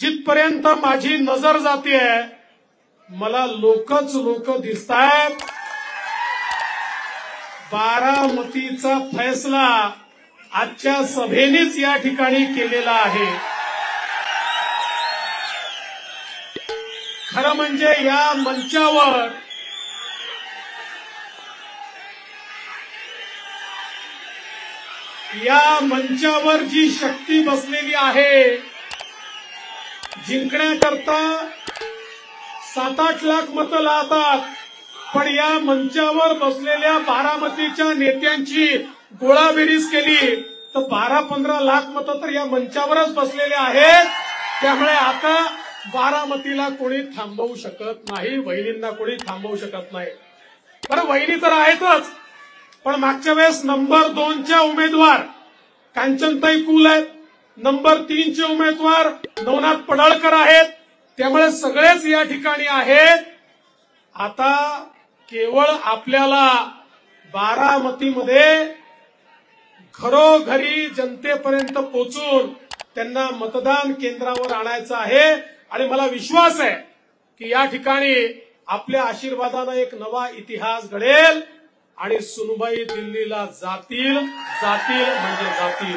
जिथपर्यंत माझी नजर जाते मला लोकच लोक दिसतायत. बारामतीचा फैसला आजच्या सभेनेच या ठिकाणी केलेला आहे. खरं म्हणजे या मंचावर या मंचावर जी शक्ती बसलेली आहे जिंकण्याकरता सात आठ लाख मतं लावतात पण या मंचावर बसलेल्या बारामतीच्या नेत्यांची गोळाबेरीज केली. तर बारा पंधरा लाख मतं तर या मंचावरच बसलेले आहेत. त्यामुळे आता बारामतीला कोणी थांबवू शकत नाही वहिनींना कोणी थांबवू शकत नाही. बरं वहिनी तर आहेतच. पण मागच्या वेळेस नंबर दोनच्या उमेदवार कांचनताई कुल आहेत. नंबर तीनचे उमेदवार नवनाथ पडाळकर आहेत. त्यामुळे सगळेच या ठिकाणी आहेत. आता केवळ आपल्याला बारामतीमध्ये घरोघरी जनतेपर्यंत पोचून त्यांना मतदान केंद्रावर आणायचं आहे. आणि मला विश्वास आहे की या ठिकाणी आपल्या आशीर्वादानं एक नवा इतिहास घडेल. आणि सुनबाई दिल्लीला जातील. जातील म्हणजे जातील.